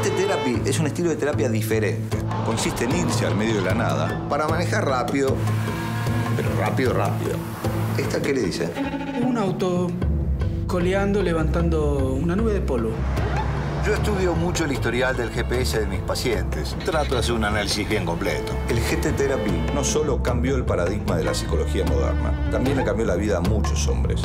GT Therapy es un estilo de terapia diferente. Consiste en irse al medio de la nada para manejar rápido, pero rápido, rápido. ¿Esta qué le dice? Un auto coleando, levantando una nube de polvo. Yo estudio mucho el historial del GPS de mis pacientes. Trato de hacer un análisis bien completo. El GT Therapy no solo cambió el paradigma de la psicología moderna, también le cambió la vida a muchos hombres.